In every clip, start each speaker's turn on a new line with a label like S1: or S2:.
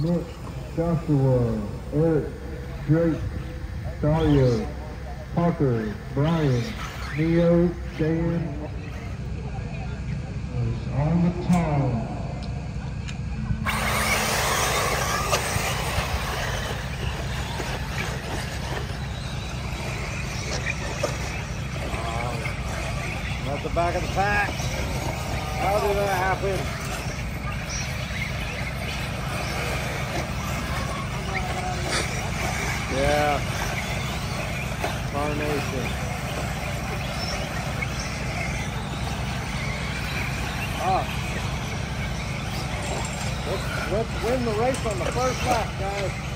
S1: Nick, Joshua, Eric, Drake, Dario, Parker, Brian, Neo, Dan, is on the time.
S2: At the back of the pack. How did that happen? Yeah. Carnation. Ah. Let's, let's win the race on the first lap, guys.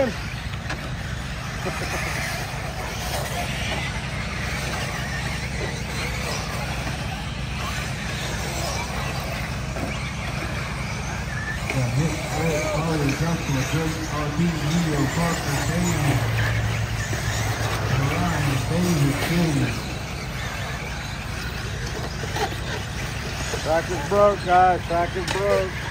S1: Nick, Eric, Harley, Joshua, Drake, RB, Neo, Parker, Dave, Brian, David, Julie.
S2: Track is broke, guys. Track is broke.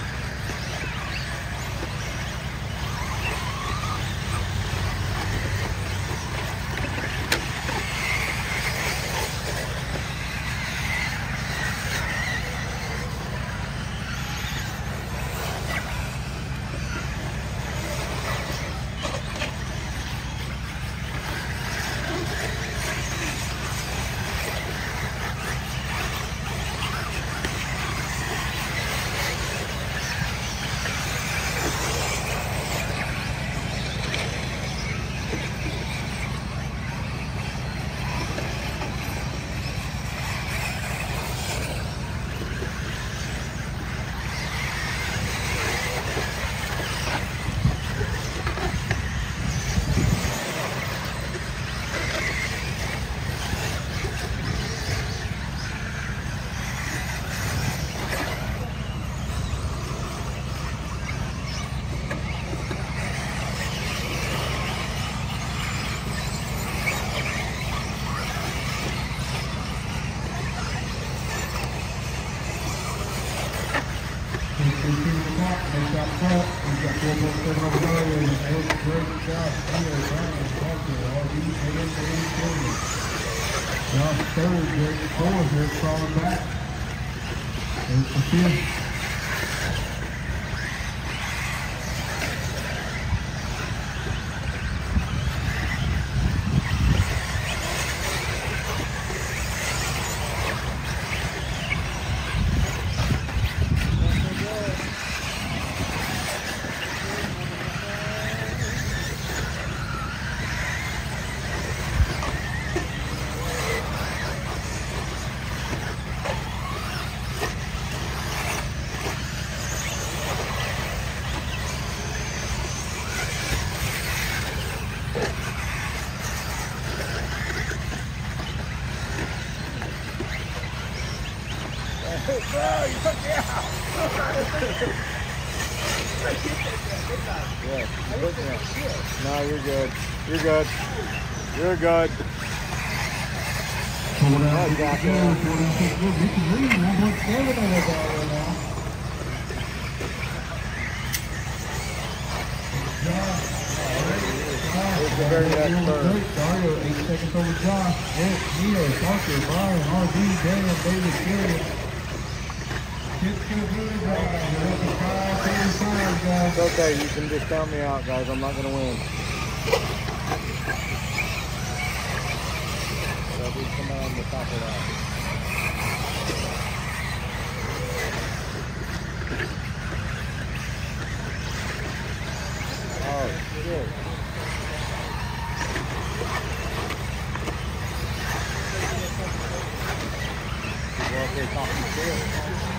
S1: We've got 4.7 over Dario, Eric, Drake, Josh, Neo, Brian, Parker, RB, David, David, Julie. Josh third, falling back. Fifth.
S2: No, you're good. You're good. You're good.
S1: Pull it out, get
S2: got
S1: the go,
S2: that.
S1: 46 good. You can lead 1.7 over Dario now. Josh,
S2: the very
S1: eight Neo, Parker, Brian, RB, Dan, David, Jerry. Get to the blue guys. We're up to 5:35, guys.
S2: It's okay. You can just count me out, guys. I'm not going to win. We come on the top of that. Oh, shit. Keep walking. they talk shit.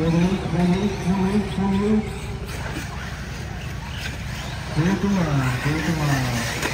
S1: Four loop, four loop, four loop, four loop. Clear the line, clear the line.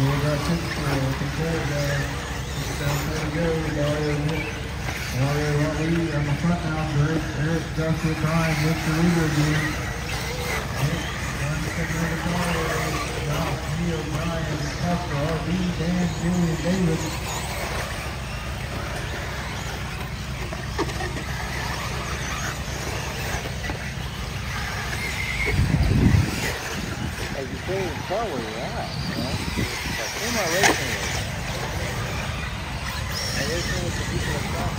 S1: Well, we got six, uh, control guys. Six down, to go. Mario, Nick. Mario, Rodney, on the front now. Eric, Eric, Joshua, Brian, Mr. Leader again. Neil, Brian, Tucker, RB, Dan, Julian, David.
S2: Like you can't even tell where I racing racing with the people in front.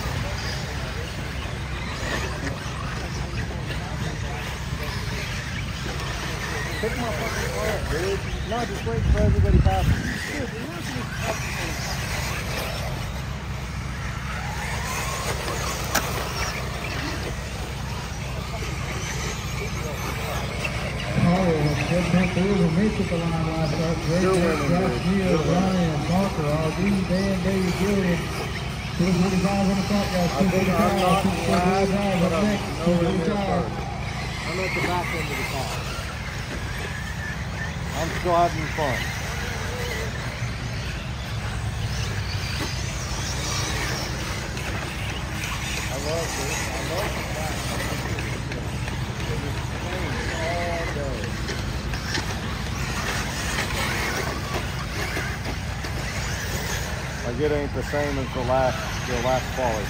S2: Pick my fucking car up, dude. No, just wait for everybody passes. Dude, you're not gonna pass me.
S1: Mario, good front wheels and Mitch at the line last Josh,
S2: winning.
S1: Brian, Parker, Dan, David, Julian. Two forty-five on the front, guys.
S2: I
S1: Two
S2: think I'm
S1: forty-five,
S2: not
S1: two
S2: last,
S1: forty-five,
S2: but
S1: up next.
S2: I'm at the back end of the car. I'm still having fun. I love this. I love that it's playing all day. Like it ain't the same as the last the last quality.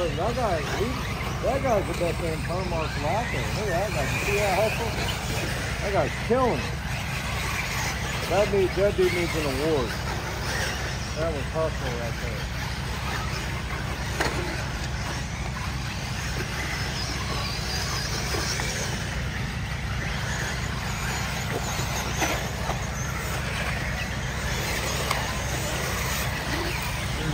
S2: Oh, that guy, he, that guy's the best turn marshal out there. Look at that guy. See that hustle? That guy's killing it. That dude, that dude needs an award. That was hustle right there.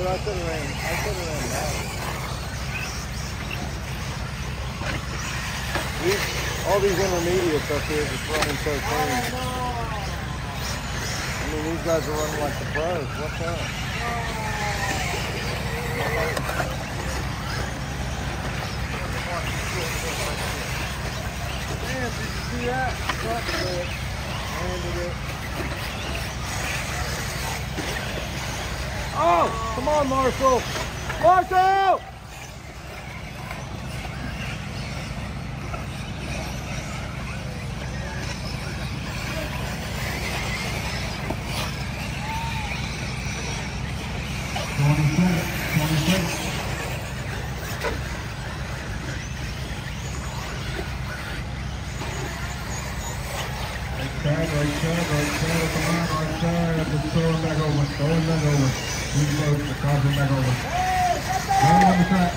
S2: I could have ran. I could have ran that. These, all these intermediates up here just running so clean. I mean, these guys are running like the pros. What's up? Man, did you see that? Fucking it. Landed it. Oh, come on, Marshall. Marshall!
S1: Right side, right side, right side, right side, right side, right side, right side, right side, right side, Deep low, Chicago back over. Running on the track.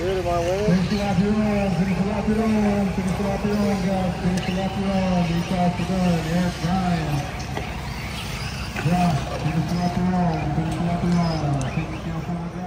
S1: Finish it off your own,
S2: finish it off your own,
S1: finish it off your own, guys, finish it off your own, you cross the gun, Eric Bryan. Josh, finish it off your own, finish it off your own, finish it off your own.